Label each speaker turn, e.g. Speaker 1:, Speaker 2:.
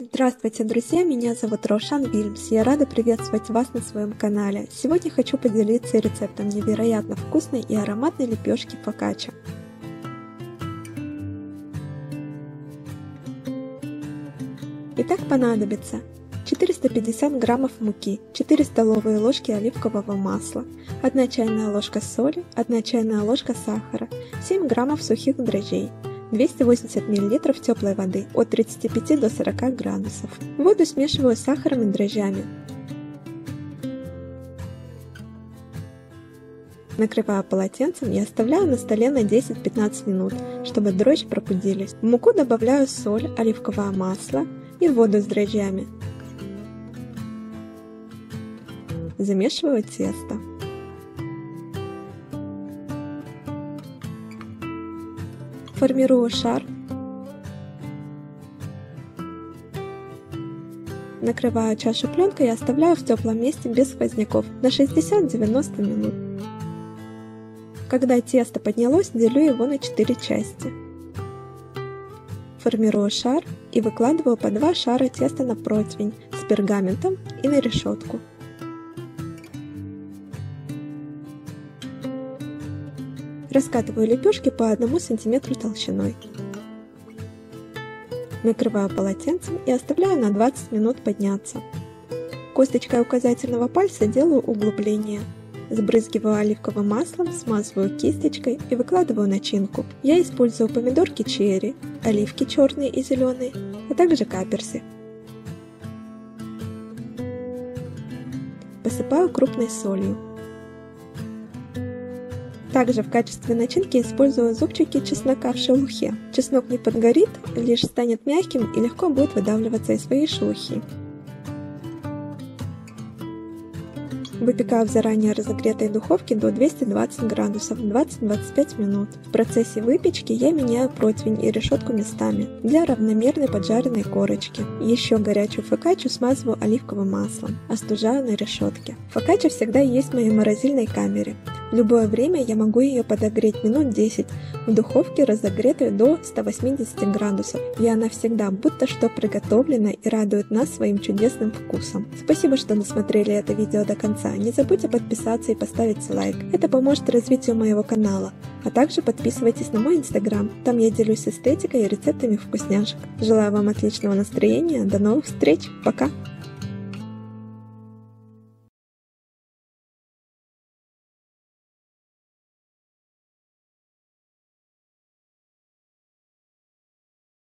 Speaker 1: Здравствуйте, друзья! Меня зовут Рошан Вильмс. Я рада приветствовать вас на своем канале. Сегодня хочу поделиться рецептом невероятно вкусной и ароматной лепешки фокаччо. Итак, понадобится 450 граммов муки, 4 столовые ложки оливкового масла, 1 чайная ложка соли, 1 чайная ложка сахара, 7 граммов сухих дрожжей, 280 мл теплой воды от 35 до 40 градусов. Воду смешиваю с сахаром и дрожжами. Накрываю полотенцем и оставляю на столе на 10-15 минут, чтобы дрожжи пробудились. В муку добавляю соль, оливковое масло и воду с дрожжами. Замешиваю тесто. Формирую шар. Накрываю чашу пленкой и оставляю в теплом месте без сквозняков на 60-90 минут. Когда тесто поднялось, делю его на 4 части. Формирую шар и выкладываю по два шара теста на противень с пергаментом и на решетку. Раскатываю лепешки по 1 см толщиной. Накрываю полотенцем и оставляю на 20 минут подняться. Косточкой указательного пальца делаю углубление. Сбрызгиваю оливковым маслом, смазываю кисточкой и выкладываю начинку. Я использую помидорки черри, оливки черные и зеленые, а также каперсы. Посыпаю крупной солью. Также в качестве начинки использую зубчики чеснока в шелухе. Чеснок не подгорит, лишь станет мягким и легко будет выдавливаться из своей шелухи. Выпекаю в заранее разогретой духовке до 220 градусов 20-25 минут. В процессе выпечки я меняю противень и решетку местами для равномерной поджаренной корочки. Еще горячую фокаччу смазываю оливковым маслом, остужаю на решетке. Фокачча всегда есть в моей морозильной камере. В любое время я могу ее подогреть минут 10 в духовке, разогретой до 180 градусов, и она всегда будто что приготовлена и радует нас своим чудесным вкусом. Спасибо, что досмотрели это видео до конца. Не забудьте подписаться и поставить лайк. Это поможет развитию моего канала. А также подписывайтесь на мой инстаграм. Там я делюсь эстетикой и рецептами вкусняшек. Желаю вам отличного настроения. До новых встреч. Пока!